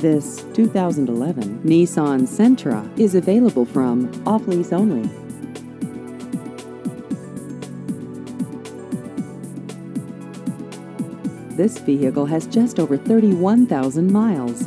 This 2011 Nissan Sentra is available from off lease only. This vehicle has just over 31,000 miles.